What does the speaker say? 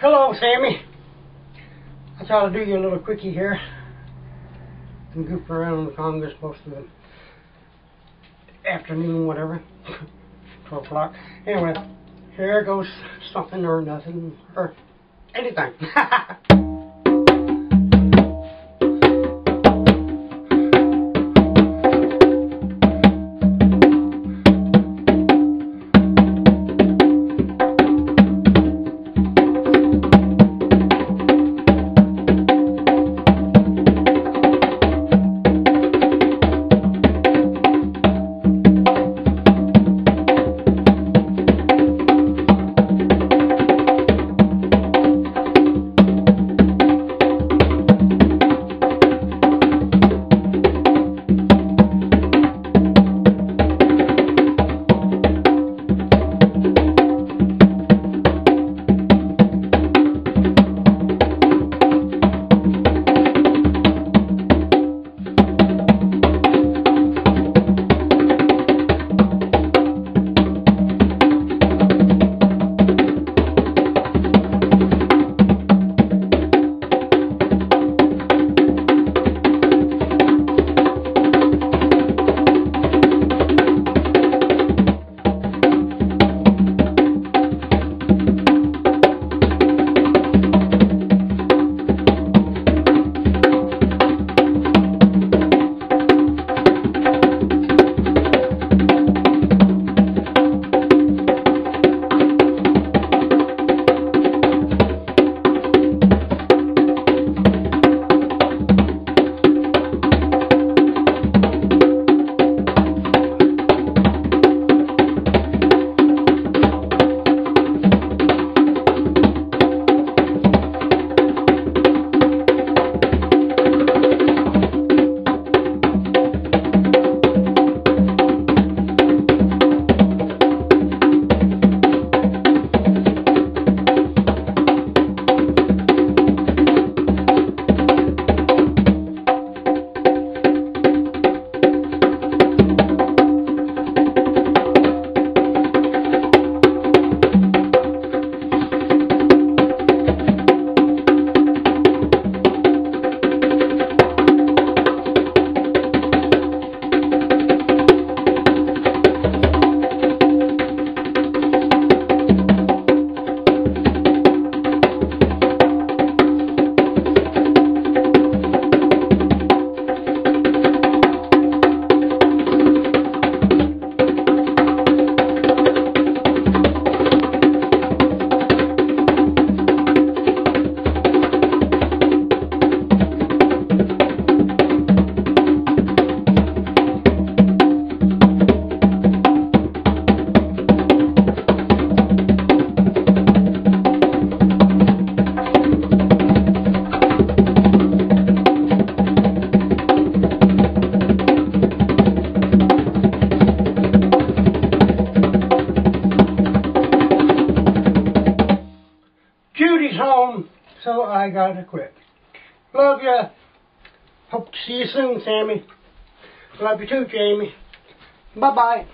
Hello, Sami. I thought I'd do you a little quickie here. Been goofing around the congas most of the afternoon, whatever. 12 o'clock. Anyway, here goes something or nothing, or anything. home, so I gotta quit. Love ya. Hope to see you soon, Sami. Love you too, Jamie. Bye bye.